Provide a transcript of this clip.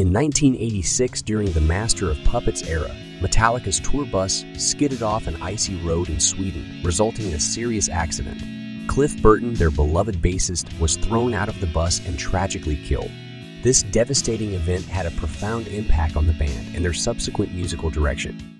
In 1986, during the Master of Puppets era, Metallica's tour bus skidded off an icy road in Sweden, resulting in a serious accident. Cliff Burton, their beloved bassist, was thrown out of the bus and tragically killed. This devastating event had a profound impact on the band and their subsequent musical direction.